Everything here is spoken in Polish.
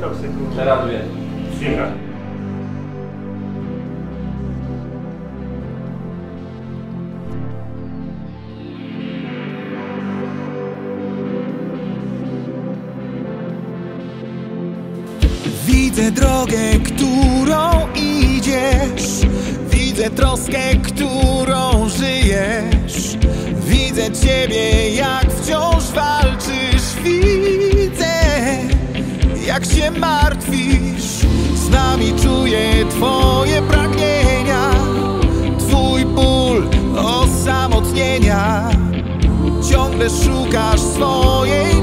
toksyku. Teraz dwie. Cicha. Widzę drogę, którą idziesz Widzę troskę, którą żyjesz Widzę ciebie, jak wciąż walczysz Widzę, jak się martwisz? Z nami czuję twoje pragnienia. Twój ból osamotnienia. Ciągle szukasz swojej